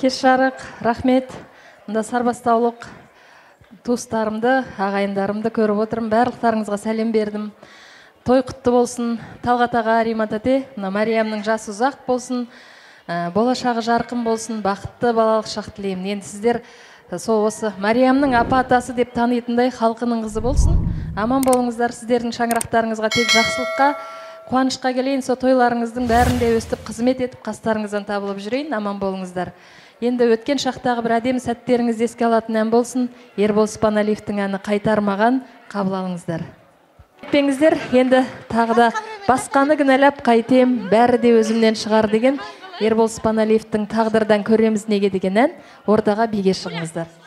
кеш жарық рахмет. Мында сарбастаулық туыстарымды ағайындарымды көріп отырмын. Барлықтарыңызға сәлем бердім. Той құтты болсын. Талғат аға римат әте мына мариямның жасы ұзақ болсын. Ә, болашағы жарқын болсын. Бақытты балалық шақ тілеймін. Енді сіздер ә, сол осы мариямның апа атасы деп танитындай халқының қызы болсын. Аман болыңыздар сіздердің шаңырақтарыңызға тек жақсылыққа қуанышқа келейін. Сол тойларыңыздың бәрінде өстіп қызмет етіп қастарыңыздан табылып жүрейін. Аман болыңыздар. Енді өткен шақтағы бір әдемі сәттеріңізді еске алатын ән болсын. Ербол спаналиевтің әні қайтармаған қабыл алыңыздар. Кетпеңіздер енді тағы да басқаны кінәлап қайтем бәрі де өзімнен шығар деген ербол спаналиевтің тағдырдан көреміз неге деген ән ортаға биге шығыңыздар.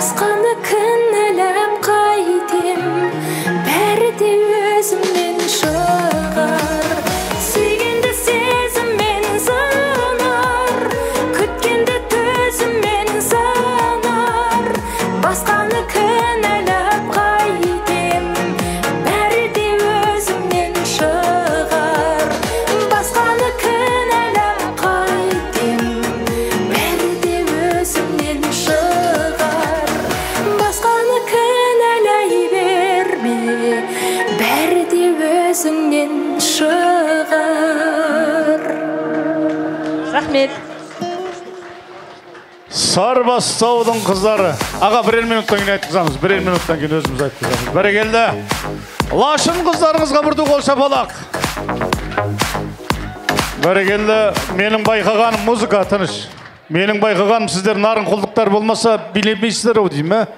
Басқаны кінәлап өзіңнен шығар рахмет сарбастаудың қыздары аға бірер минуттан кейін айтқызамыз бірер минуттан кейін өзіміз айтқызамыз бәрекелді лашын қыздарыңызға бір қол шапалақ бәрекелді менің байқағаным музыка тыныш менің байқағаным сіздер нарынқұлдықтар болмаса билемейсіздер ау деймін?